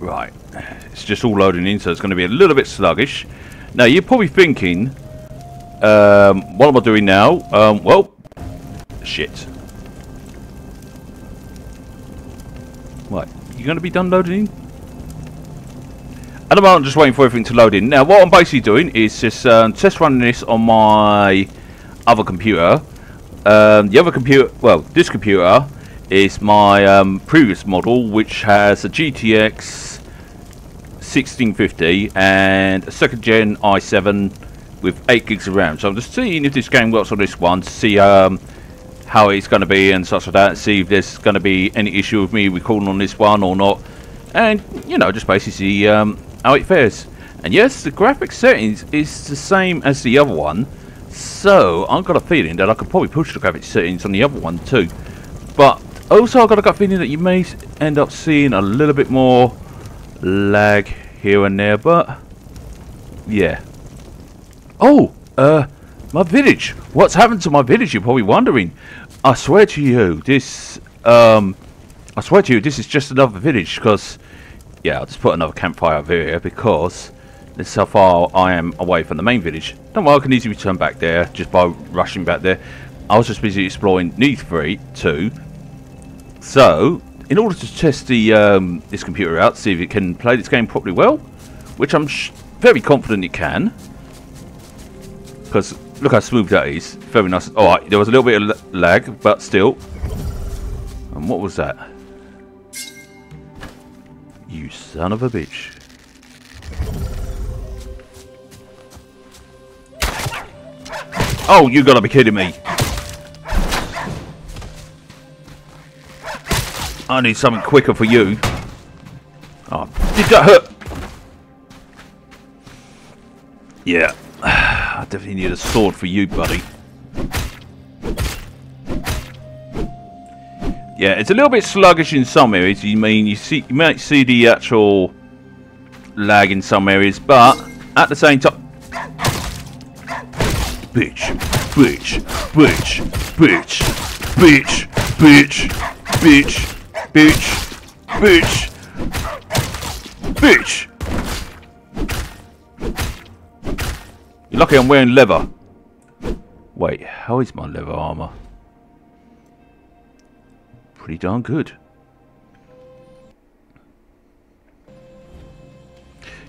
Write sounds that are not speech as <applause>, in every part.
Right. It's just all loading in, so it's going to be a little bit sluggish. Now, you're probably thinking, um, what am I doing now? Um, well, shit. Right, you're going to be done loading in? At the moment, I'm just waiting for everything to load in. Now, what I'm basically doing is just um, test running this on my other computer. Um, the other computer, well, this computer is my um, previous model, which has a GTX 1650 and a second gen i7 with 8 gigs of RAM. So I'm just seeing if this game works on this one to see um, how it's going to be and such like that. See if there's going to be any issue with me recording on this one or not. And, you know, just basically see um, how it fares. And yes, the graphics settings is the same as the other one. So, I've got a feeling that I could probably push the graphics settings on the other one too. But, also I've got a gut feeling that you may end up seeing a little bit more lag here and there. But, yeah. Oh, uh, my village. What's happened to my village? You're probably wondering. I swear to you, this, um, I swear to you, this is just another village because yeah, I'll just put another campfire over here because this is how far I am away from the main village. Don't worry, I can easily return back there just by rushing back there. I was just busy exploring Need 3 too. So, in order to test the um, this computer out, see if it can play this game properly well, which I'm very confident it can. Because look how smooth that is. Very nice. Alright, there was a little bit of lag, but still. And what was that? You son of a bitch. Oh, you gotta be kidding me. I need something quicker for you. Oh, did that hurt? Yeah. <sighs> I definitely need a sword for you, buddy. Yeah, it's a little bit sluggish in some areas. You mean you see, you might see the actual lag in some areas, but at the same time, bitch, bitch, bitch, bitch, bitch, bitch, bitch, bitch, bitch, bitch. You're lucky I'm wearing leather. Wait, how is my leather armor? pretty darn good.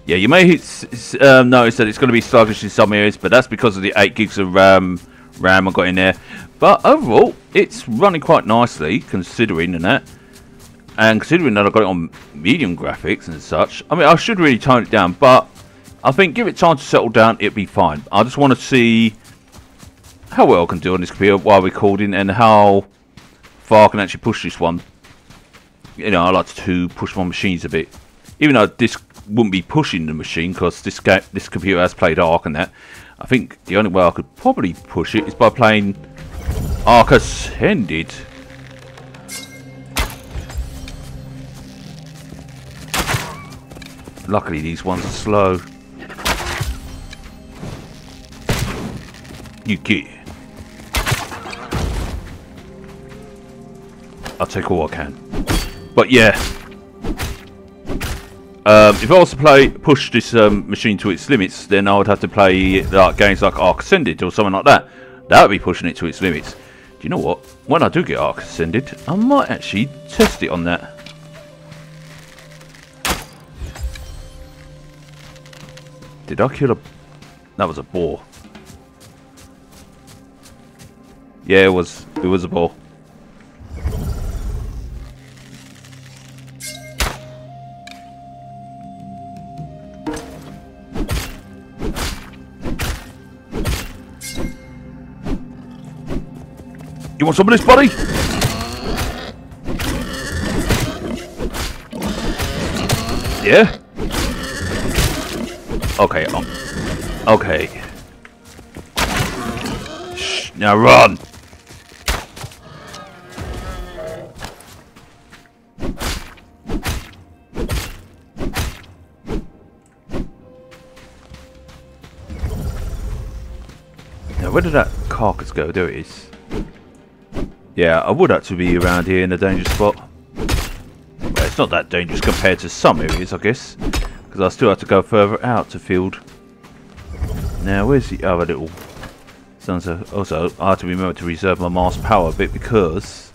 Yeah, you may um, notice that it's going to be sluggish in some areas, but that's because of the 8 gigs of RAM, RAM I got in there. But overall, it's running quite nicely, considering that. And considering that I've got it on medium graphics and such, I mean, I should really tone it down, but I think give it time to settle down, it'll be fine. I just want to see how well I can do on this computer while recording and how far I can actually push this one. You know, I like to push my machines a bit. Even though this wouldn't be pushing the machine because this this computer has played Ark and that. I think the only way I could probably push it is by playing Ark Ascended. Luckily these ones are slow. You get I'll take all I can. But yeah. Um, if I was to play, push this um, machine to its limits, then I would have to play like games like Ark Ascended or something like that. That would be pushing it to its limits. Do you know what? When I do get Ark Ascended, I might actually test it on that. Did I kill a... That was a boar. Yeah, it was. It was a boar. You want some of this, buddy? Yeah? Okay, um, okay. Shh, now run! Now, where did that carcass go? There it is. Yeah, I would actually be around here in a dangerous spot. Where's it's not that dangerous compared to some areas, I guess. Because I still have to go further out to field. Now, where's the other little... Also, I have to remember to reserve my mask power a bit because...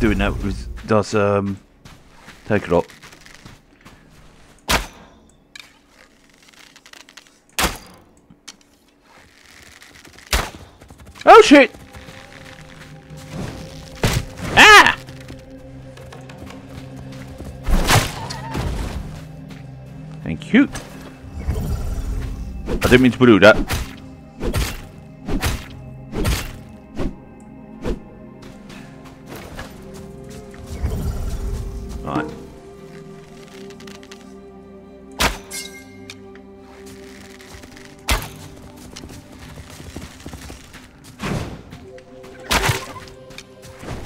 Doing that does um, take a lot. Oh shit! You. I didn't mean to do that. Right.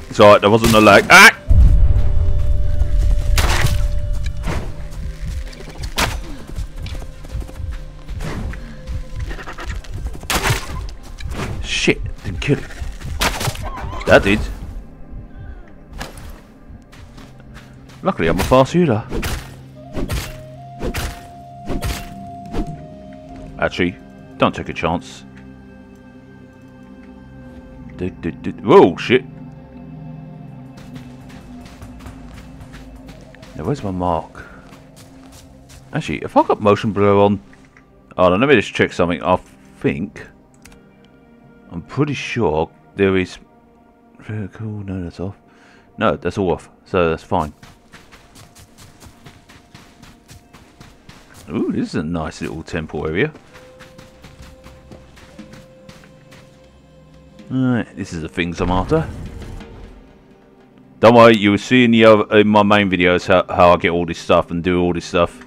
It's alright, there wasn't a lag. Ah! Shit, didn't kill it. That did. Luckily, I'm a fast shooter. Actually, don't take a chance. Whoa, shit. Now, where's my mark? Actually, if I got motion blur on... Oh, let me just check something. I think... I'm pretty sure there is... Cool, no, that's off. No, that's all off, so that's fine. Ooh, this is a nice little temple area. Alright, this is the things I'm after. Don't worry, you will see in, the other, in my main videos how, how I get all this stuff and do all this stuff.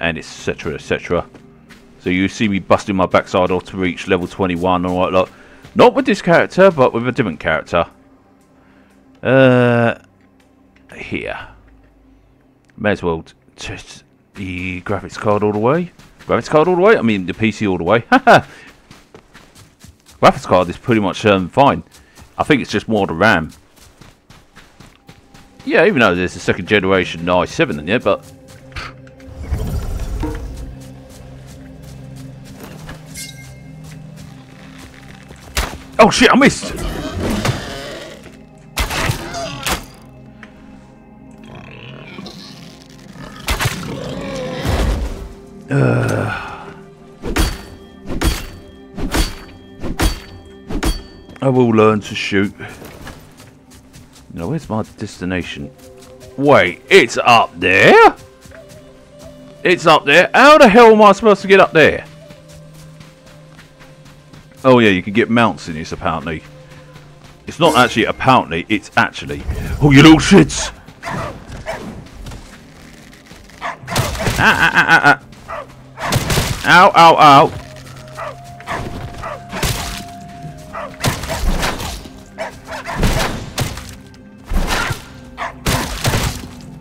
And etc, etc. So you see me busting my backside off to reach level 21 and all that lot. Not with this character, but with a different character. Uh, here. May as well test the graphics card all the way. Graphics card all the way? I mean the PC all the way. <laughs> graphics card is pretty much um, fine. I think it's just more the RAM. Yeah, even though there's a second generation i7 in there, but... Oh shit, I missed! Uh, I will learn to shoot. No, where's my destination? Wait, it's up there? It's up there? How the hell am I supposed to get up there? Oh yeah, you can get mounts in this apparently. It's not actually apparently, it's actually... Oh, you little shits! Ah, ah, ah, ah, ah. Ow, ow, ow.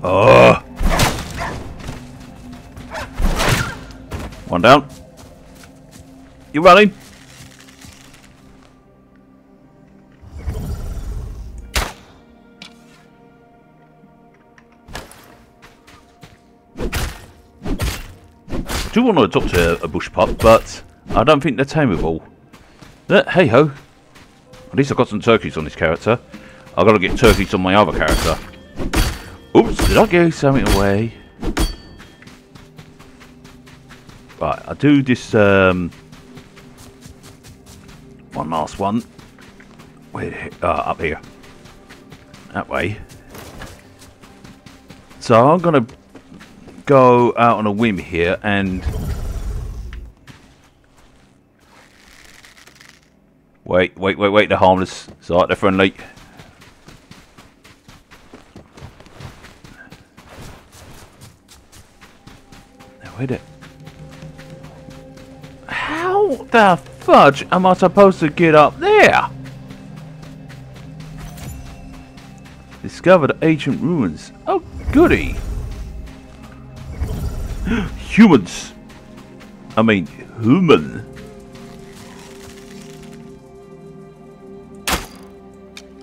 Oh. One down. You running? Do want to adopt a, a bush pup, but I don't think they're tameable. Hey ho. At least I've got some turkeys on this character. I've got to get turkeys on my other character. Oops, did I give something away? Right, I'll do this um, one last one. Where, uh, up here. That way. So I'm going to go out on a whim here and... Wait, wait, wait, wait, they're harmless. It's they're friendly. Wait it. How the fudge am I supposed to get up there? Discovered ancient ruins. Oh, goody humans. I mean, human.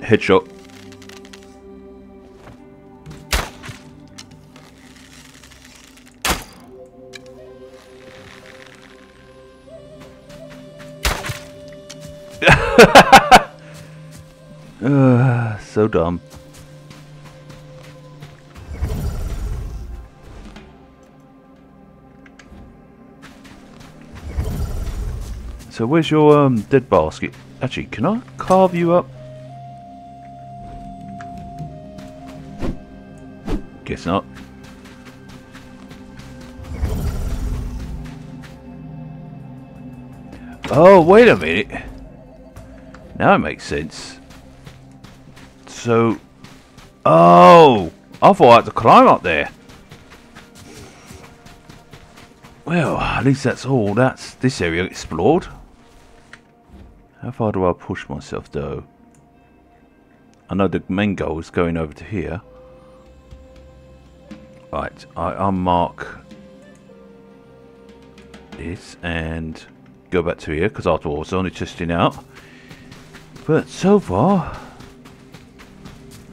Headshot. uh, <laughs> so dumb. So where's your um, dead basket? Actually, can I carve you up? Guess not. Oh, wait a minute. Now it makes sense. So... Oh! I thought I had to climb up there. Well, at least that's all. That's this area explored. How far do I push myself though? I know the main goal is going over to here. Right, I unmark this and go back to here because after all I was only testing out. But so far,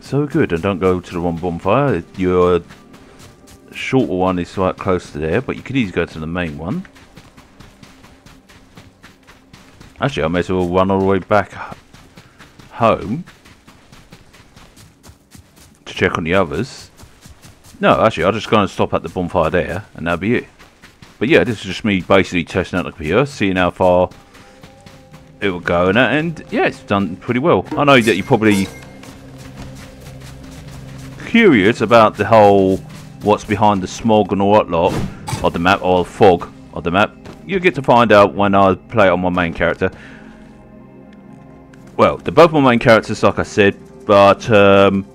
so good. And don't go to the one bonfire. Your shorter one is right close to there, but you could easily go to the main one. Actually, I may as well run all the way back home to check on the others. No, actually, I'll just go and stop at the bonfire there, and that'll be it. But yeah, this is just me basically testing out the computer, seeing how far it will go, and, and yeah, it's done pretty well. I know that you're probably curious about the whole what's behind the smog and all that lot of the map, or the fog of the map you get to find out when I play on my main character. Well, they're both my main characters, like I said, but um,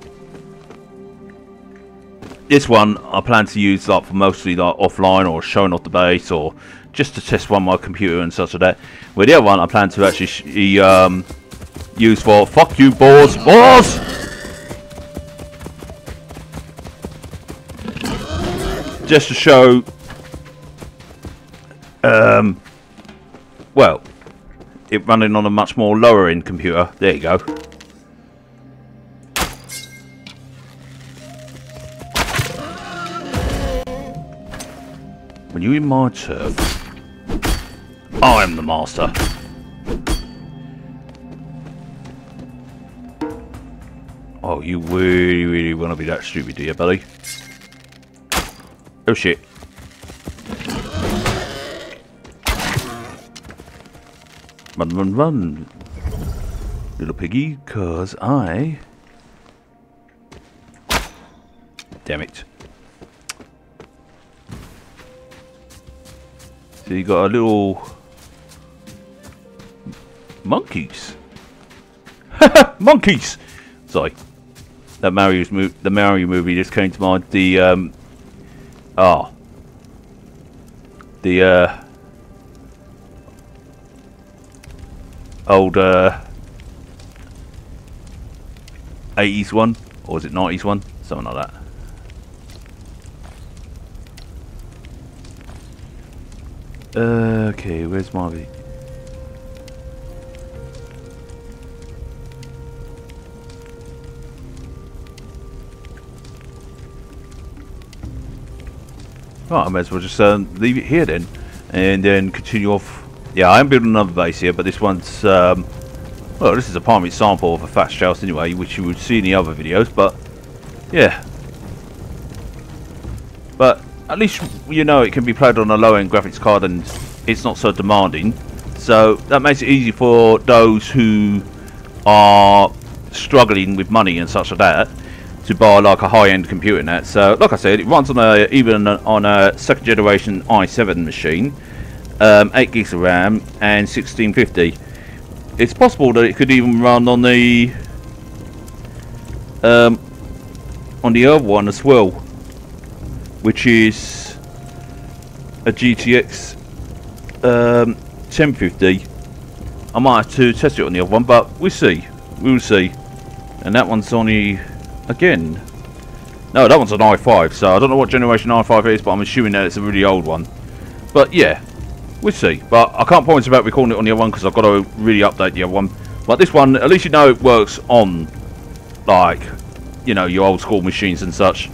this one I plan to use like for mostly like offline or showing off the base or just to test one my computer and such like that. With the other one I plan to actually um, use for fuck you, boars, boars. Just to show um, well, it running on a much more lower end computer. There you go. When you're in my turf, I am the master. Oh, you really, really want to be that stupid, do you, buddy? Oh shit. Run, run, run. Little piggy, cause I... Damn it. So you got a little... Monkeys. <laughs> Monkeys! Sorry. That Mario's mo the Mario movie just came to mind. The, um... Ah. Oh. The, uh... old uh, 80s one, or is it 90s one? Something like that. okay, where's Marvy? Right, I may as well just uh, leave it here then, and then continue off yeah, I am building another base here, but this one's, um, well, this is a prime example of a thatched house anyway, which you would see in the other videos, but, yeah. But, at least you know it can be played on a low-end graphics card and it's not so demanding. So, that makes it easy for those who are struggling with money and such like that to buy like a high-end computer that. So, like I said, it runs on a, even on a second generation i7 machine um, 8 gigs of RAM and 1650 it's possible that it could even run on the um, on the other one as well which is a GTX um, 1050 I might have to test it on the other one but we'll see. We'll see. And that one's on only again. No that one's an i5 so I don't know what generation i5 is but I'm assuming that it's a really old one. But yeah We'll see. But I can't promise about recording it on the other one because I've got to really update the other one. But this one, at least you know it works on, like, you know, your old school machines and such.